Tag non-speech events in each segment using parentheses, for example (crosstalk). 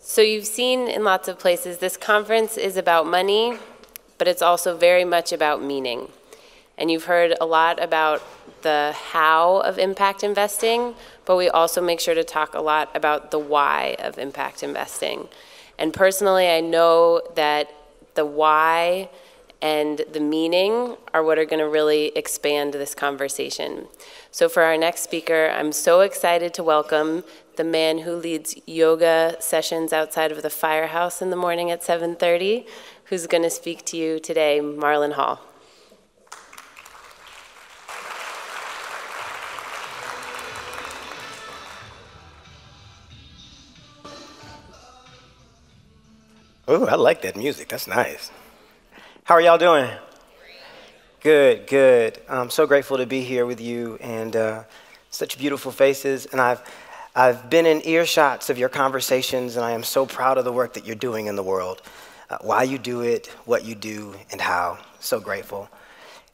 So you've seen in lots of places, this conference is about money, but it's also very much about meaning. And you've heard a lot about the how of impact investing, but we also make sure to talk a lot about the why of impact investing. And personally, I know that the why and the meaning are what are going to really expand this conversation. So for our next speaker, I'm so excited to welcome the man who leads yoga sessions outside of the firehouse in the morning at 7.30, who's going to speak to you today, Marlon Hall. Oh, I like that music. That's nice. How are y'all doing? Good, good. I'm so grateful to be here with you and uh, such beautiful faces. And I've, I've been in earshots of your conversations, and I am so proud of the work that you're doing in the world. Uh, why you do it, what you do, and how. So grateful.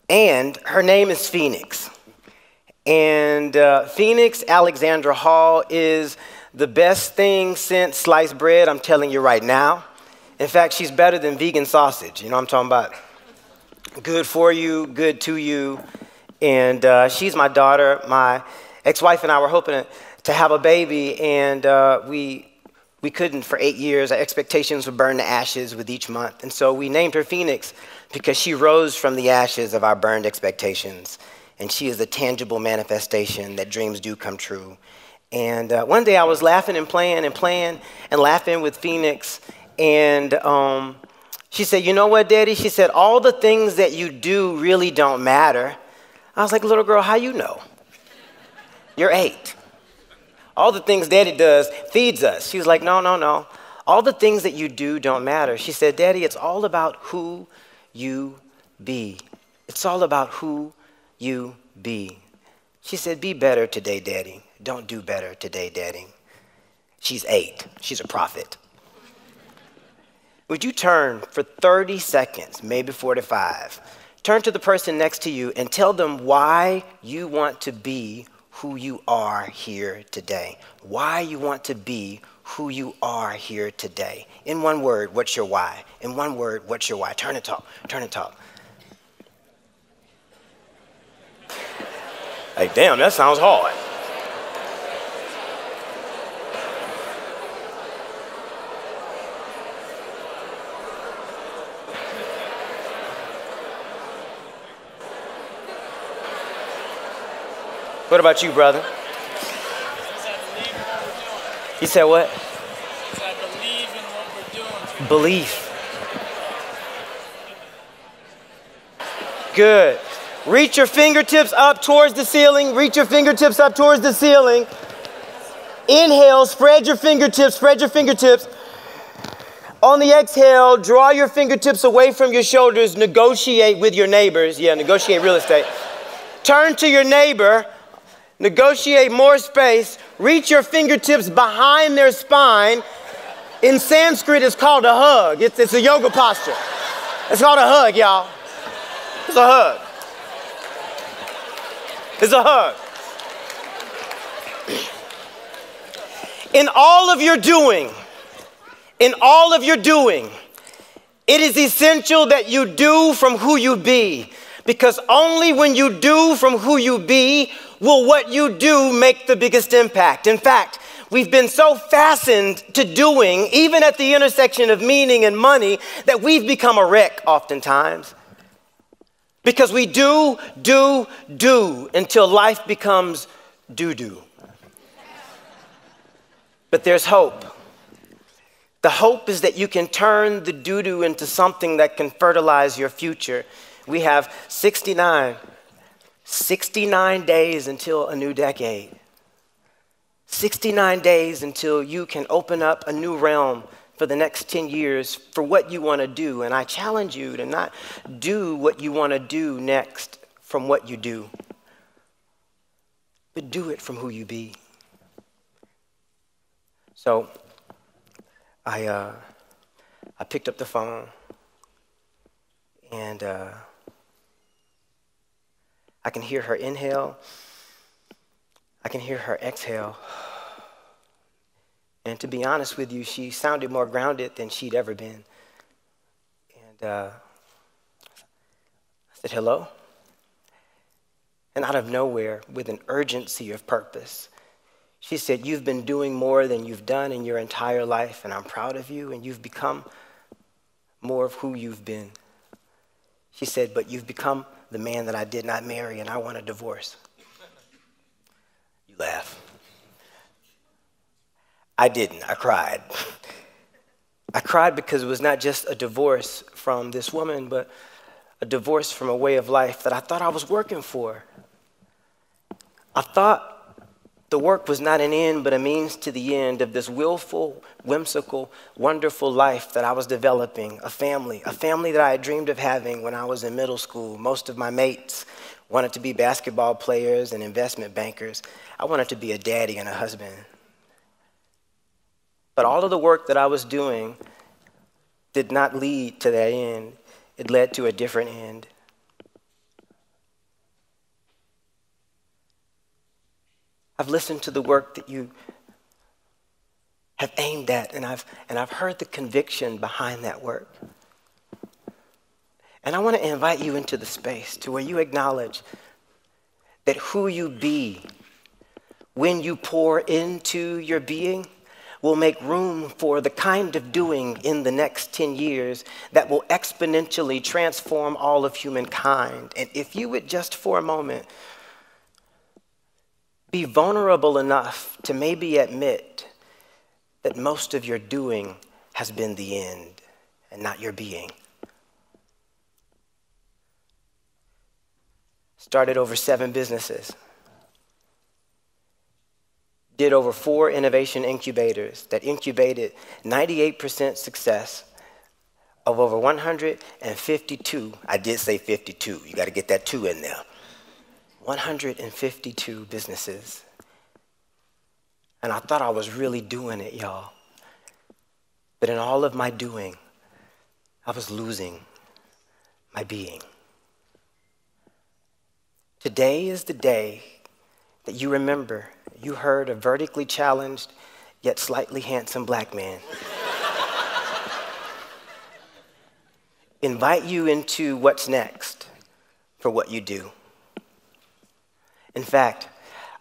And her name is Phoenix. And uh, Phoenix Alexandra Hall is the best thing since sliced bread, I'm telling you right now. In fact, she's better than vegan sausage. You know what I'm talking about? Good for you, good to you. And uh, she's my daughter. My ex wife and I were hoping to have a baby, and uh, we, we couldn't for eight years. Our expectations would burn to ashes with each month. And so we named her Phoenix because she rose from the ashes of our burned expectations. And she is a tangible manifestation that dreams do come true. And uh, one day I was laughing and playing and playing and laughing with Phoenix and um, she said, You know what, Daddy? She said, All the things that you do really don't matter. I was like, Little girl, how you know? You're eight. All the things Daddy does feeds us. She was like, No, no, no. All the things that you do don't matter. She said, Daddy, it's all about who you be. It's all about who you be. She said, Be better today, Daddy. Don't do better today, Daddy. She's eight. She's a prophet. Would you turn for 30 seconds, maybe 45? Turn to the person next to you and tell them why you want to be who you are here today. Why you want to be who you are here today. In one word, what's your why? In one word, what's your why? Turn and talk. Turn and talk. Hey, damn, that sounds hard. What about you, brother? He said what? Belief. Good. Reach your fingertips up towards the ceiling. Reach your fingertips up towards the ceiling. Inhale, spread your fingertips, spread your fingertips. On the exhale, draw your fingertips away from your shoulders. Negotiate with your neighbors. Yeah, negotiate real estate. Turn to your neighbor negotiate more space, reach your fingertips behind their spine. In Sanskrit, it's called a hug. It's, it's a yoga posture. It's called a hug, y'all. It's a hug. It's a hug. (clears throat) In all of your doing, in all of your doing, it is essential that you do from who you be. Because only when you do from who you be will what you do make the biggest impact. In fact, we've been so fastened to doing, even at the intersection of meaning and money, that we've become a wreck oftentimes. Because we do, do, do until life becomes doo doo. But there's hope. The hope is that you can turn the doo doo into something that can fertilize your future. We have 69 69 days until a new decade. 69 days until you can open up a new realm for the next 10 years for what you want to do. And I challenge you to not do what you want to do next from what you do, but do it from who you be. So I, uh, I picked up the phone and uh, I can hear her inhale. I can hear her exhale. And to be honest with you, she sounded more grounded than she'd ever been. And uh, I said, hello? And out of nowhere, with an urgency of purpose, she said, You've been doing more than you've done in your entire life, and I'm proud of you, and you've become more of who you've been. She said, But you've become the man that I did not marry, and I want a divorce. You laugh. I didn't. I cried. I cried because it was not just a divorce from this woman, but a divorce from a way of life that I thought I was working for. I thought the work was not an end, but a means to the end of this willful, whimsical, wonderful life that I was developing a family, a family that I had dreamed of having when I was in middle school. Most of my mates wanted to be basketball players and investment bankers. I wanted to be a daddy and a husband. But all of the work that I was doing did not lead to that end, it led to a different end. I've listened to the work that you have aimed at, and I've, and I've heard the conviction behind that work. And I want to invite you into the space to where you acknowledge that who you be when you pour into your being will make room for the kind of doing in the next 10 years that will exponentially transform all of humankind. And if you would just for a moment be vulnerable enough to maybe admit that most of your doing has been the end and not your being. Started over seven businesses. Did over four innovation incubators that incubated 98% success of over 152. I did say 52. You got to get that two in there. 152 businesses. And I thought I was really doing it, y'all. But in all of my doing, I was losing my being. Today is the day that you remember you heard a vertically challenged yet slightly handsome black man (laughs) invite you into what's next for what you do. In fact,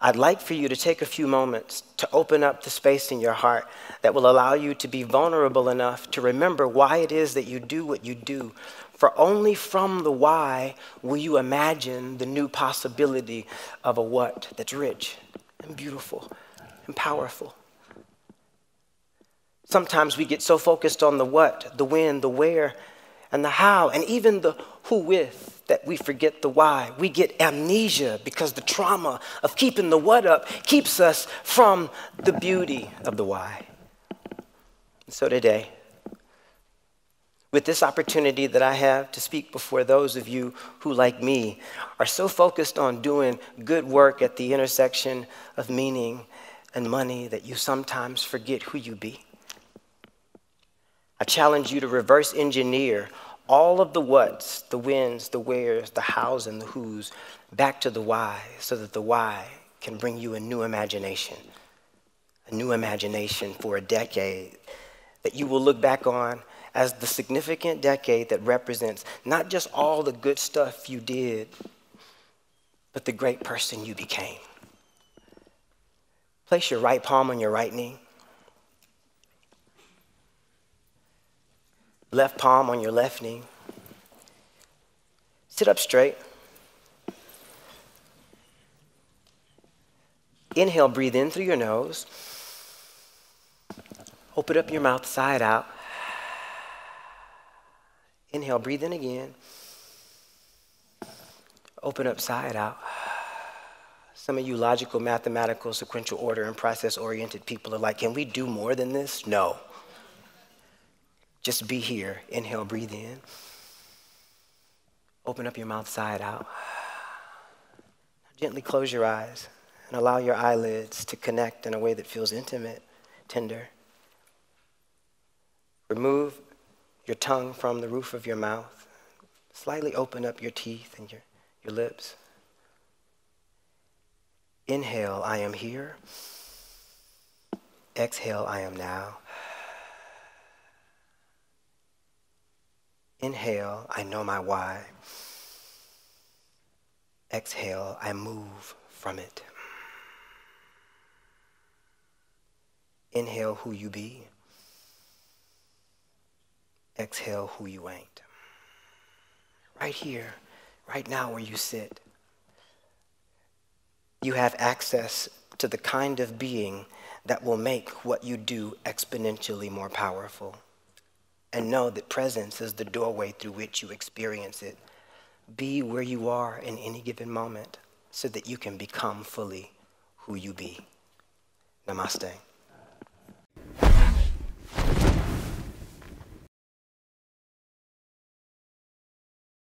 I'd like for you to take a few moments to open up the space in your heart that will allow you to be vulnerable enough to remember why it is that you do what you do. For only from the why will you imagine the new possibility of a what that's rich and beautiful and powerful. Sometimes we get so focused on the what, the when, the where, and the how, and even the who with that we forget the why. We get amnesia because the trauma of keeping the what up keeps us from the beauty of the why. So today, with this opportunity that I have to speak before those of you who, like me, are so focused on doing good work at the intersection of meaning and money that you sometimes forget who you be. I challenge you to reverse engineer all of the whats, the whens, the wheres, the hows, and the whos back to the why so that the why can bring you a new imagination, a new imagination for a decade that you will look back on as the significant decade that represents not just all the good stuff you did, but the great person you became. Place your right palm on your right knee. Left palm on your left knee. Sit up straight. Inhale, breathe in through your nose. Open up your mouth side out. Inhale, breathe in again. Open up side out. Some of you logical, mathematical, sequential order, and process oriented people are like, can we do more than this? No. Just be here. Inhale, breathe in. Open up your mouth side out. Gently close your eyes and allow your eyelids to connect in a way that feels intimate, tender. Remove your tongue from the roof of your mouth. Slightly open up your teeth and your, your lips. Inhale, I am here. Exhale, I am now. Inhale, I know my why. Exhale, I move from it. Inhale who you be. Exhale who you ain't. Right here, right now where you sit, you have access to the kind of being that will make what you do exponentially more powerful. And know that presence is the doorway through which you experience it. Be where you are in any given moment so that you can become fully who you be. Namaste.